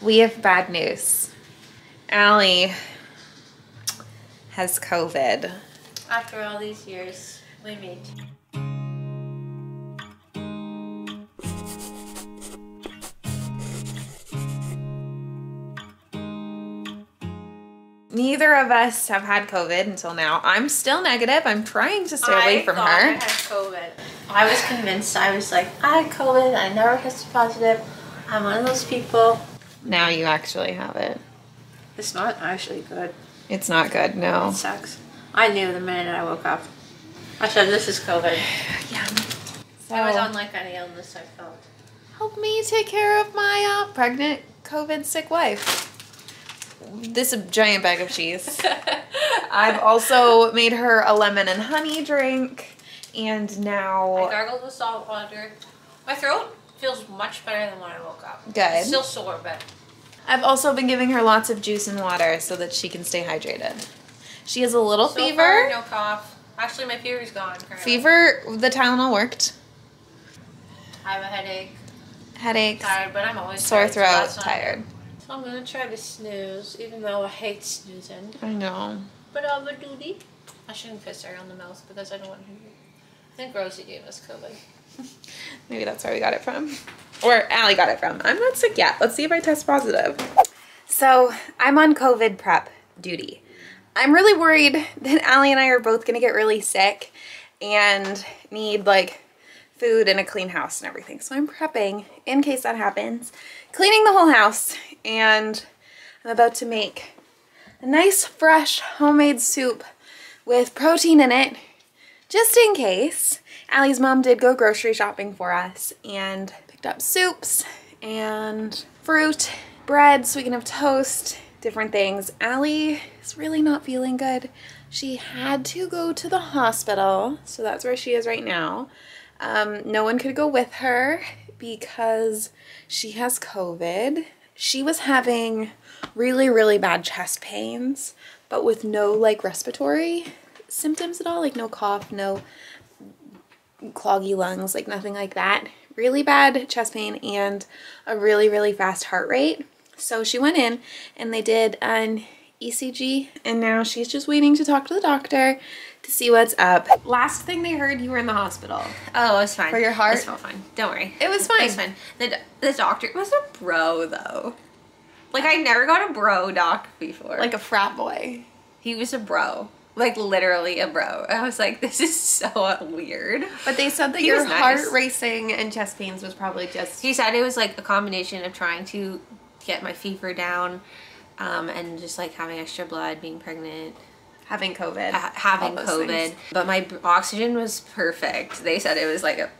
we have bad news. Allie has COVID. After all these years, we meet. Neither of us have had COVID until now. I'm still negative. I'm trying to stay away I from thought I her. had COVID. I was convinced. I was like, I had COVID. I never tested positive. I'm one of those people. Now you actually have it. It's not actually good. It's not good, no. It sucks. I knew the minute I woke up. I said, this is COVID. Yeah. So, I was unlike any illness I felt. help me take care of my uh, pregnant COVID sick wife. This is a giant bag of cheese. I've also made her a lemon and honey drink, and now... I gargled with salt water. My throat feels much better than when I woke up. Good. Still sore, but I've also been giving her lots of juice and water so that she can stay hydrated. She has a little so fever. far, no cough. Actually, my fever's gone. Currently. Fever, the Tylenol worked. I have a headache. Headache. Tired, but I'm always sore tired, so throat, not tired. So I'm gonna try to snooze, even though I hate snoozing. I know. But I'm a duty. I shouldn't kiss her on the mouth because I don't want her to. I think Rosie gave us COVID. Maybe that's where we got it from. Or Allie got it from. I'm not sick yet. Let's see if I test positive. So I'm on COVID prep duty. I'm really worried that Allie and I are both gonna get really sick and need like food and a clean house and everything. So I'm prepping in case that happens, cleaning the whole house, and I'm about to make a nice fresh homemade soup with protein in it just in case. Allie's mom did go grocery shopping for us and picked up soups and fruit, bread so we can have toast, different things. Allie is really not feeling good. She had to go to the hospital, so that's where she is right now. Um, no one could go with her because she has COVID. She was having really, really bad chest pains, but with no like respiratory symptoms at all, like no cough, no cloggy lungs, like nothing like that. Really bad chest pain and a really, really fast heart rate. So she went in and they did an ECG, and now she's just waiting to talk to the doctor to see what's up. Last thing they heard, you were in the hospital. Oh, it's fine. For your heart? It's fine. Don't worry. It was fine. It's fine. The, the doctor was a bro, though. Like, I never got a bro doc before. Like a frat boy. he was a bro. Like, literally a bro. I was like, this is so weird. But they said that He your nice. heart racing and chest pains was probably just He said it was like a combination of trying to get my fever down um, and just like having extra blood, being pregnant, having COVID. ha- having COVID. things. But my b- oxygen was perfect. They said it was like a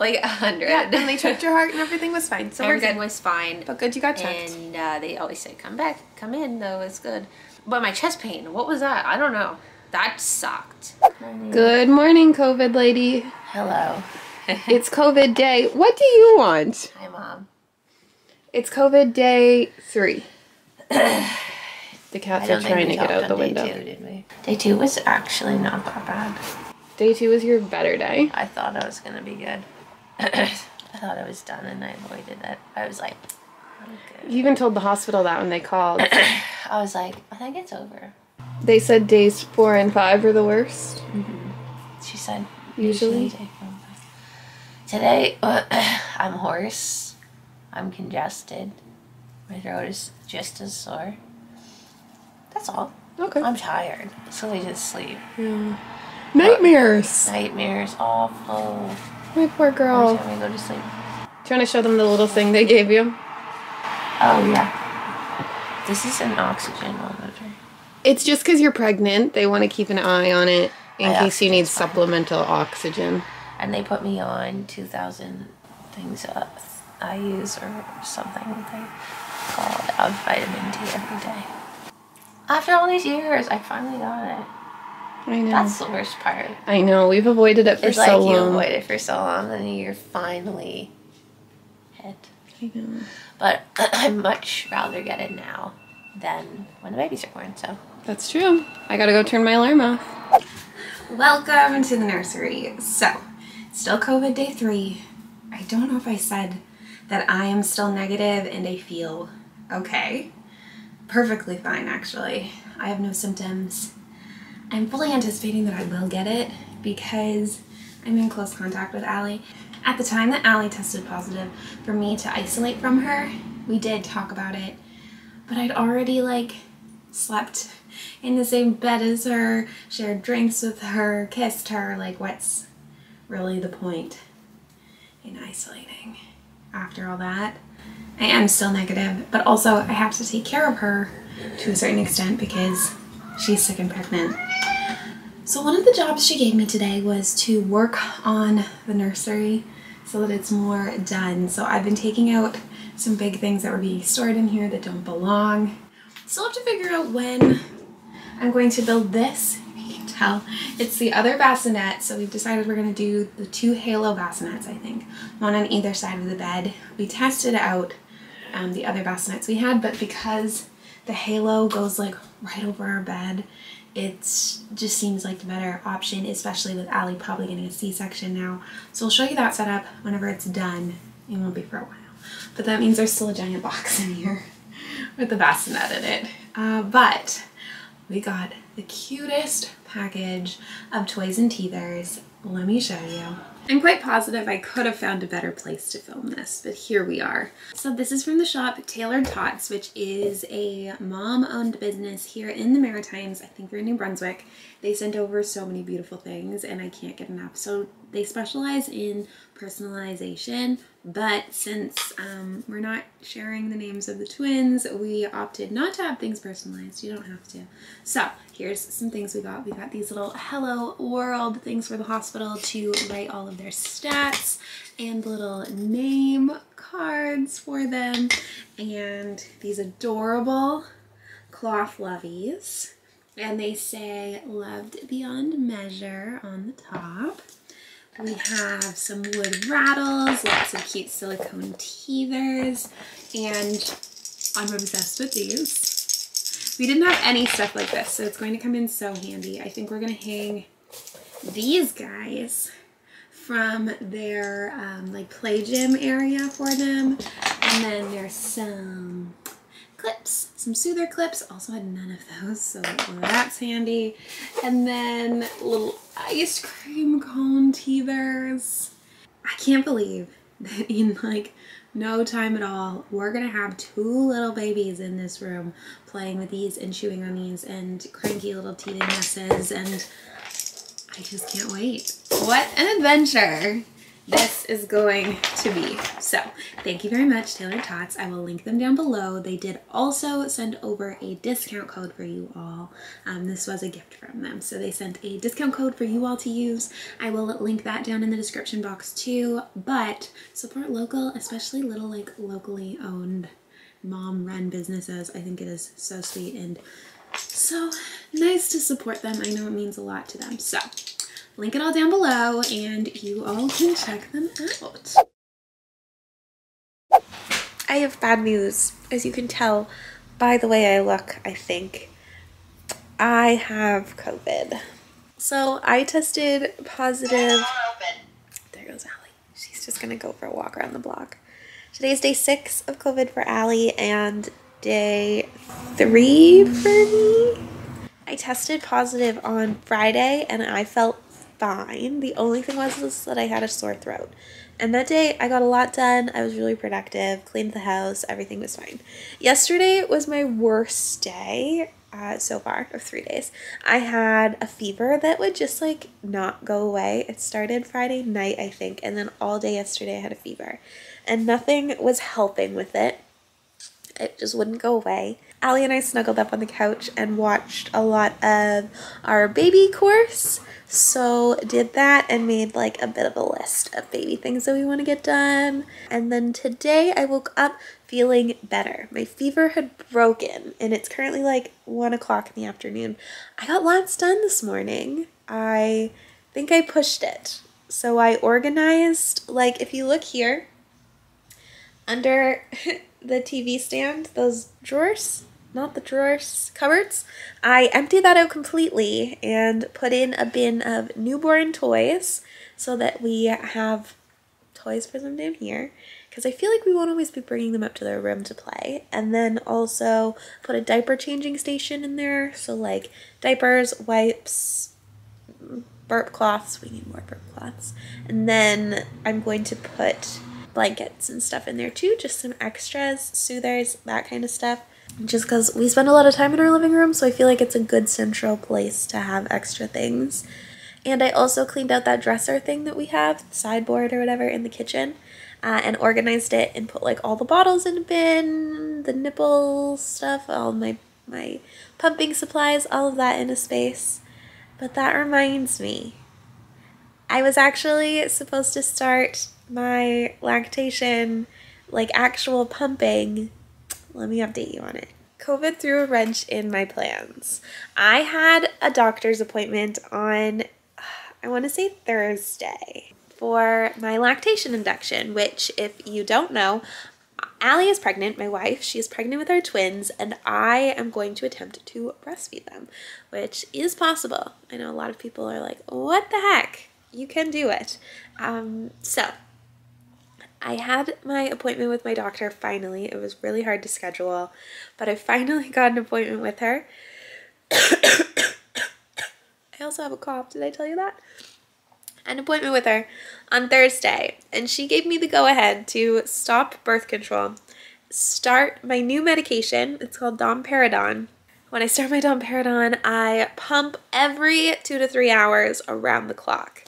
like a hundred. Yeah, and they checked your heart and everything was fine. So Everything was fine. But good you got checked. And uh, they always say, "Come back, come in." Though it's good. But my chest pain, what was that? I don't know. That sucked. Good morning, COVID lady. Hello. It's COVID day. What do you want? Hi, mom. It's COVID day three. the cats are trying to get out the window. Day two, did we? Day two was actually not that bad. Day two was your better day. I thought I was gonna be good. I thought I was done, and I avoided it. I was like, I'm good. You even told the hospital that when they called. I was like, I think it's over. They said days four and five are the worst. Mm-hmm. She said, Usually? one. Today, uh, I'm hoarse. I'm congested. My throat is just as sore. That's all. Okay. I'm tired, so I just sleep. Yeah. Nightmares. Uh, nightmares, awful. My poor Every girl. time I go to sleep. Trying to show them the little thing they gave you. Oh yeah. This is an oxygen monitor. It's just because you're pregnant. They want to keep an eye on it in My case you need fine. supplemental oxygen. And they put me on 2,000 things uh, I use or something they call it of vitamin D every day. After all these years, I finally got it. I know. That's the worst part. I know. We've avoided it for It's so like you long. avoid it for so long, and you're finally hit. I know. But I'd much rather get it now than when the babies are born. So That's true. I gotta go turn my alarm off. Welcome to the nursery. So, still COVID day three. I don't know if I said that I am still negative and I feel okay. Perfectly fine, actually. I have no symptoms. I'm fully anticipating that I will get it because I'm in close contact with Allie. At the time that Allie tested positive for me to isolate from her, we did talk about it, but I'd already like slept in the same bed as her, shared drinks with her, kissed her. Like, what's really the point in isolating after all that? I am still negative, but also I have to take care of her to a certain extent because she's sick and pregnant. So one of the jobs she gave me today was to work on the nursery so that it's more done. So I've been taking out some big things that were being stored in here that don't belong. Still have to figure out when I'm going to build this. You can tell, it's the other bassinet. So we've decided we're gonna do the two halo bassinets, I think. One on either side of the bed. We tested out um, the other bassinets we had, but because the halo goes like right over our bed, it just seems like the better option, especially with Allie probably getting a C-section now. So I'll show you that setup whenever it's done. It won't be for a while. But that means there's still a giant box in here with the bassinet in it. Uh, but we got the cutest package of toys and teethers. Let me show you. I'm quite positive I could have found a better place to film this, but here we are. So this is from the shop Tailored Tots, which is a mom-owned business here in the Maritimes. I think they're in New Brunswick. They sent over so many beautiful things and I can't get enough. So they specialize in personalization, but since um, we're not sharing the names of the twins, we opted not to have things personalized. You don't have to. So here's some things we got. We got these little hello world things for the hospital to write all of their stats and little name cards for them and these adorable cloth loveys and they say loved beyond measure on the top we have some wood rattles, lots of cute silicone teethers, and I'm obsessed with these. We didn't have any stuff like this, so it's going to come in so handy. I think we're going to hang these guys from their um, like play gym area for them. And then there's some clips, some soother clips. Also had none of those, so that's handy. And then little ice cream cone teethers. I can't believe that in like no time at all, we're gonna have two little babies in this room playing with these and chewing on these and cranky little teething messes and I just can't wait. What an adventure! This is going to be. So thank you very much, Tailored Tots. I will link them down below. They did also send over a discount code for you all. Um, this was a gift from them. So they sent a discount code for you all to use. I will link that down in the description box too. But support local, especially little like locally owned mom run businesses. I think it is so sweet and so nice to support them. I know it means a lot to them. So Link it all down below and you all can check them out. I have bad news, as you can tell by the way I look, I think. I have COVID. So I tested positive. There goes Allie. She's just gonna go for a walk around the block. Today's day six of COVID for Allie and day three for me. I tested positive on Friday and I felt fine. The only thing was, that I had a sore throat. And that day I got a lot done. I was really productive, cleaned the house, everything was fine. Yesterday was my worst day uh, so far of three days. I had a fever that would just like not go away. It started Friday night, I think, and then all day yesterday I had a fever. And nothing was helping with it. It just wouldn't go away. Allie and I snuggled up on the couch and watched a lot of our baby course. So did that and made like a bit of a list of baby things that we want to get done. And then today I woke up feeling better. My fever had broken and it's currently like one o'clock in the afternoon. I got lots done this morning. I think I pushed it. So I organized, like if you look here, under the TV stand, those drawers, not the drawers, cupboards. I emptied that out completely and put in a bin of newborn toys so that we have toys for them down here. because I feel like we won't always be bringing them up to their room to play. And then also put a diaper changing station in there. So, like diapers, wipes, burp cloths. We need more burp cloths. And then I'm going to put blankets and stuff in there too, just some extras, soothers, that kind of stuff. Just because we spend a lot of time in our living room, so I feel like it's a good central place to have extra things. And I also cleaned out that dresser thing that we have, the sideboard or whatever, in the kitchen, uh, and organized it and put like all the bottles in a bin, the nipple stuff, all my my pumping supplies, all of that in a space. But that reminds me, I was actually supposed to start my lactation, like actual pumping. Let me update you on it. COVID threw a wrench in my plans. I had a doctor's appointment on, I want to say Thursday, for my lactation induction, which, if you don't know, Allie is pregnant, my wife. She is pregnant with our twins, and I am going to attempt to breastfeed them, which is possible. I know a lot of people are like, what the heck? You can do it. Um, so, I had my appointment with my doctor finally. It was really hard to schedule, but I finally got an appointment with her. I also have a cough. Did I tell you that? An appointment with her on Thursday, and she gave me the go ahead to stop birth control, start my new medication. It's called Domperidone. When I start my Domperidone, I pump every two to three hours around the clock.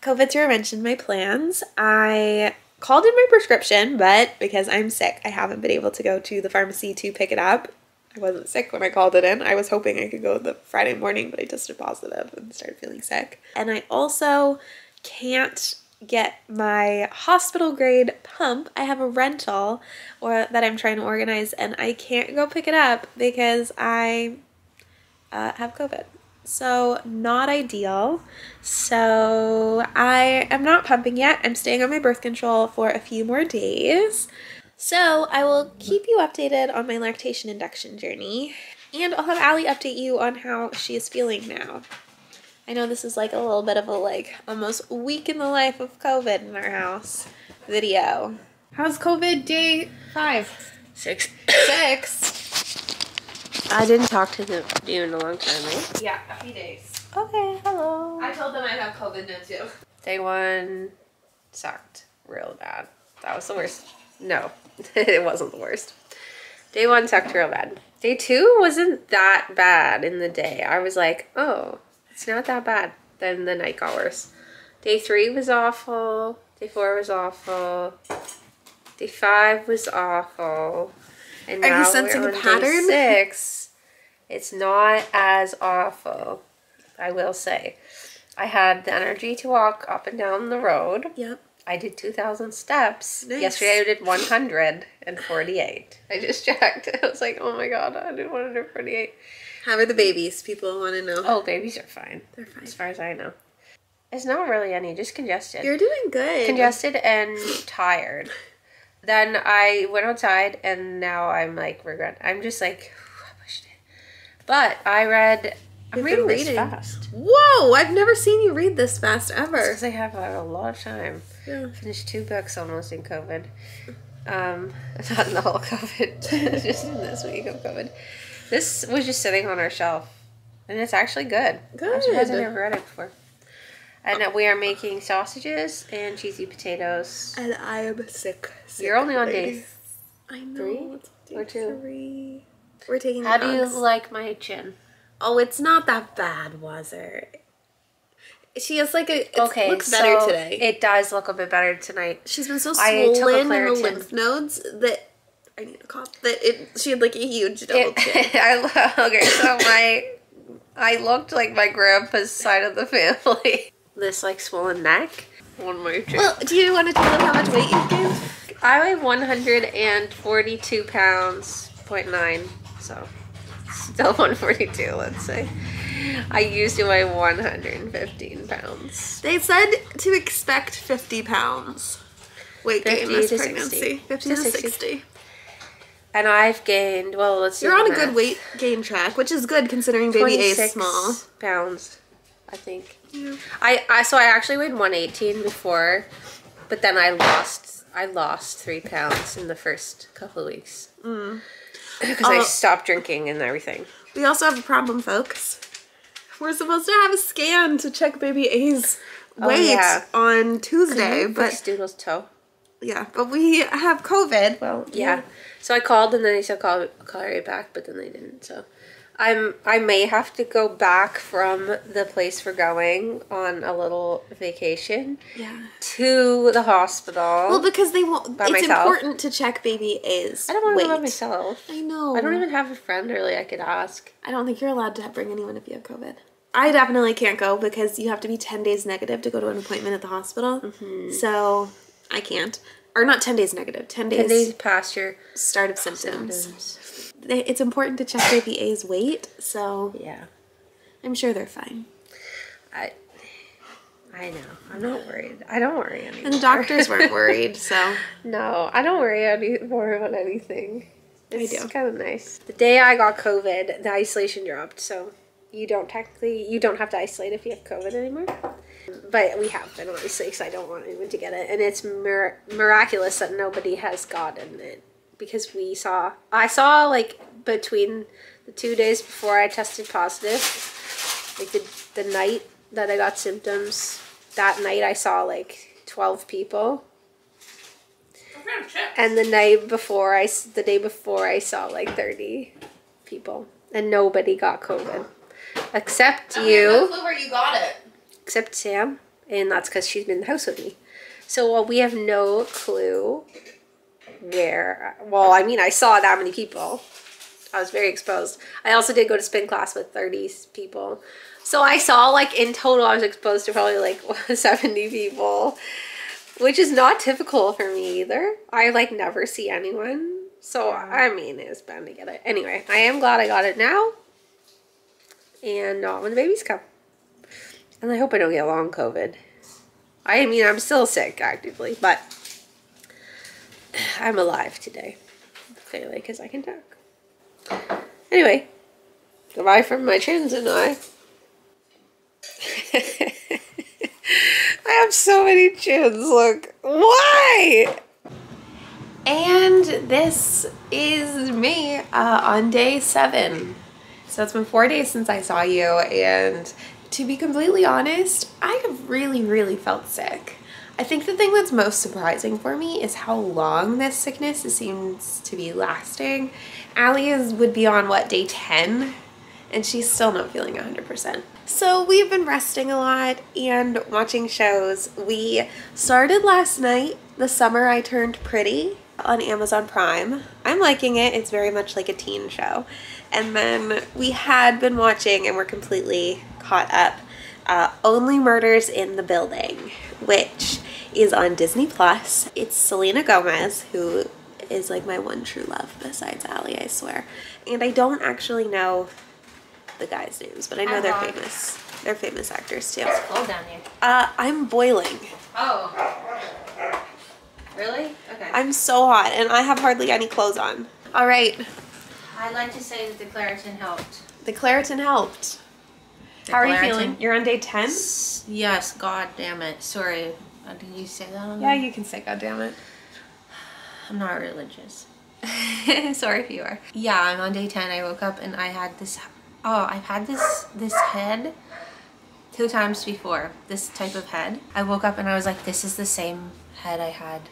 COVID threw a my plans. I called in my prescription, but because I'm sick, I haven't been able to go to the pharmacy to pick it up. I wasn't sick when I called it in. I was hoping I could go the Friday morning, but I tested positive and started feeling sick. And I also can't get my hospital grade pump. I have a rental or that I'm trying to organize and I can't go pick it up because I uh, have COVID. So, not ideal. So, I am not pumping yet. I'm staying on my birth control for a few more days. So, I will keep you updated on my lactation induction journey. And I'll have Allie update you on how she is feeling now. I know this is like a little bit of a like almost week in the life of COVID in our house video. How's COVID day five? Six. Six. I didn't talk to them, you in a long time, right? Yeah, a few days. Okay, hello. I told them I have COVID now too. Day one sucked real bad. That was the worst. No, it wasn't the worst. Day one sucked real bad. Day two wasn't that bad in the day. I was like, oh, it's not that bad. Then the night got worse. Day three was awful. Day four was awful. Day five was awful. And Are you sensing we're a pattern? Day six. It's not as awful, I will say. I had the energy to walk up and down the road. Yep. I did 2,000 steps. Nice. Yesterday I did 148. I just checked. I was like, oh my god, I did 148. How are the babies? People want to know. Oh, babies are fine. They're fine. As far as I know. It's not really any, just congested. You're doing good. congested and tired. Then I went outside and now I'm like regret. I'm just like I pushed it. But I read. I'm reading this reading. fast Whoa! I've never seen you read this fast ever. because I have a lot of time. Yeah. Finished two books almost in COVID. Um, not in the whole COVID, just in this week of COVID. This was just sitting on our shelf, and it's actually good. Good. I hasn't ever read it before. And we are making sausages and cheesy potatoes. And I am sick. sick You're only on day. I know. three or two? Three. We're taking. How the do you like my chin? Oh, it's not that bad, was it? She has like a. It okay, looks better so today. It does look a bit better tonight. She's been so I took a swollen in the Claritin. lymph nodes that I need a cough. That it. She had like a huge double chin. It, I lo- okay, so my I looked like my grandpa's side of the family. This like swollen neck on my chin. Well, do you want to tell them how much weight you've gained? I weigh 142 pounds, 0.9, so still 142, let's say. I used to weigh 115 pounds. They said to expect 50 pounds weight 50 gain this pregnancy. 60. 50 To to 60. 60. And I've gained, well, let's see. You're on a good weight gain track, which is good considering baby A is small. pounds, I think. Yeah. I, I so I actually weighed 118 before but then I lost I lost three pounds in the first couple of weeks mm. Because oh. I Oh. stopped drinking and everything. We also have a problem, folks. We're supposed to have a scan to check baby A's oh, weight yeah. on Tuesday, but Doodle's toe. yeah, but we have COVID. Well, Yeah. So I called and then they said call call her back, but then they didn't. So I'm I may have to go back from the place we're going on a little vacation yeah. to the hospital. Well, because they won't. By it's myself? important to check baby A's. I don't want to go by myself. I know. I don't even have a friend really I could ask. I don't think you're allowed to bring anyone if you have COVID. I definitely can't go because you have to be 10 days negative to go to an appointment at the hospital. Mm-hmm. So I can't. Or not 10 days negative. 10 days, Ten days past your start of symptoms. symptoms. It's important to check baby A's weight, so Yeah. I'm sure they're fine. I I know. I'm not worried. I don't worry anymore. And the doctors weren't worried, so No, I don't worry anymore about anything. It's do. kind of nice. The day I got COVID, the isolation dropped, so you don't technically you don't have to isolate if you have COVID anymore. But we have been obviously because I don't want anyone to get it, and it's mir- miraculous that nobody has gotten it because we saw I saw like between the two days before I tested positive, like the the night that I got symptoms. That night I saw like twelve people and the night before I, the day before, I saw like 30 people. And nobody got COVID. Except you, where you got it. except Sam. And that's because she's been in the house with me. So uh, we have no clue where. Well, I mean, I saw that many people. I was very exposed. I also did go to spin class with 30 people. So I saw like in total, I was exposed to probably like 70 people which is not typical for me either. I like never see anyone. So I mean, it's bound to get it. Anyway, I am glad I got it now, and not when the babies come. And I hope I don't get long COVID. I mean, I'm still sick actively, but I'm alive today, clearly because I can talk. Anyway, goodbye from my chins and I. I have so many chins. Look, why? And this is me uh, on day seven. So it's been four days since I saw you, and to be completely honest, I have really, really felt sick. I think the thing that's most surprising for me is how long this sickness seems to be lasting. Allie is would be on what day ten, and she's still not feeling 100%. So we've been resting a lot and watching shows. We started last night, The Summer I Turned Pretty on Amazon Prime. I'm liking it. It's very much like a teen show. And then we had been watching and we're completely caught up uh, Only Murders in the Building, which is on Disney Plus. It's Selena Gomez, who is like my one true love besides Allie, I swear. And I don't actually know the guys' names, but I know they're Uh-huh. famous. They're famous actors too. It's Cold down here. Uh, I'm boiling. Oh. Really? Okay. I'm so hot, and I have hardly any clothes on. All right, I'd like to say that the Claritin helped. the Claritin helped. How are you feeling? You're on day ten. Yes, god damn it. Sorry. Uh, did you say that on Yeah, you can say God damn it. I'm not religious. Sorry if you are. Yeah, I'm on day 10. I woke up and I had this oh, I've had this this head two times before. This type of head. I woke up and I was like this is the same head I had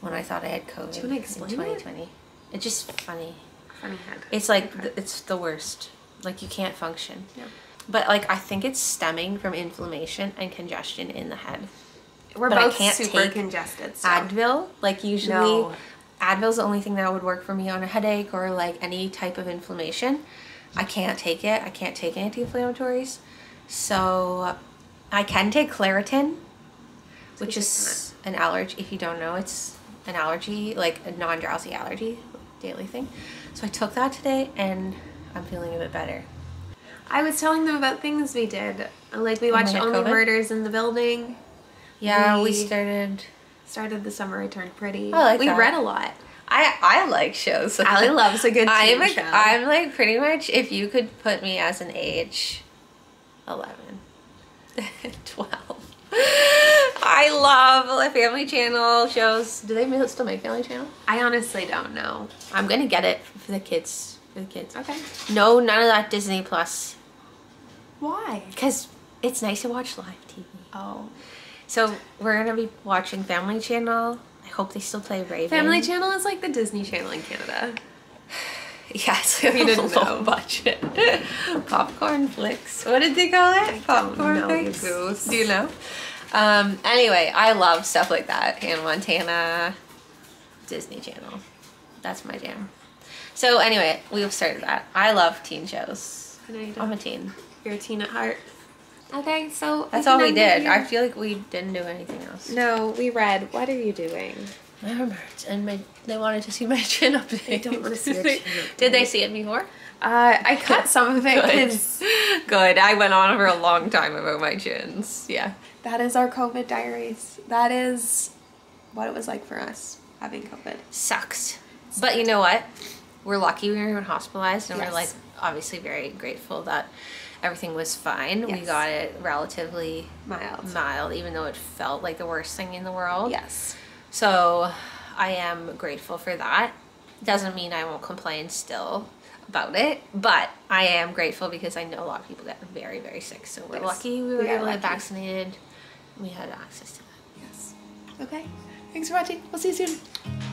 when I thought I had COVID Do you wanna in explain it? 2020. It's just funny. Funny head. It's like th- it's the worst. Like you can't function. Yeah. But like I think it's stemming from inflammation and congestion in the head. We're But I both can't super take congested. So. Advil, like usually No. Advil's the only thing that would work for me on a headache or like any type of inflammation. I can't take it. I can't take anti-inflammatories. So I can take Claritin, which is an allergy. If you don't know, it's an allergy, like a non-drowsy allergy, daily thing. So I took that today and I'm feeling a bit better. I was telling them about things we did. Like we oh watched we had Only COVID? Murders in the Building. Yeah, we, We- started. Started the summer I turned pretty. I like we that. read a lot. I I like shows. Allie loves a good I'm like, show. I'm like pretty much if you could put me as an age 11 12 I love the Family Channel shows. Do they still make Family Channel? I honestly don't know. I'm gonna get it for the kids. For the kids. Okay. No, none of that Disney Plus. Why? Because it's nice to watch live TV. Oh. So we're gonna be watching Family Channel. I hope they still play Raven. Family Channel is like the Disney Channel in Canada. Yes, you didn't know. budget. Popcorn flicks. What did they call it? Popcorn flicks. Do you know? Um. Anyway, I love stuff like that. Hannah Montana, Disney Channel. That's my jam. So anyway, we've started that. I love teen shows. I know you I'm a teen. You're a teen at heart. Okay, so That's all we end it did. I feel like we didn't do anything else. No, we read. What are you doing? I remember, and my, they wanted to see my chin update. They don't wanna see your chin update. Did they see it before? Uh, I cut some of it Good. Good. I went on for a long time about my chins. Yeah. that is our COVID diaries. That is what it was like for us having COVID. Sucks. But you know what? We're lucky we weren't hospitalized, and Yes. we're like obviously very grateful that everything was fine. We got it relatively Mild. mild, even though it felt like the worst thing in the world. Yes. So I am grateful for that. Doesn't mean I won't complain still about it, but I am grateful because I know a lot of people get very, very sick. So we're Yes. lucky we were We able to get lucky. vaccinated. We had access to that. Yes. Okay. Thanks for watching. We'll see you soon.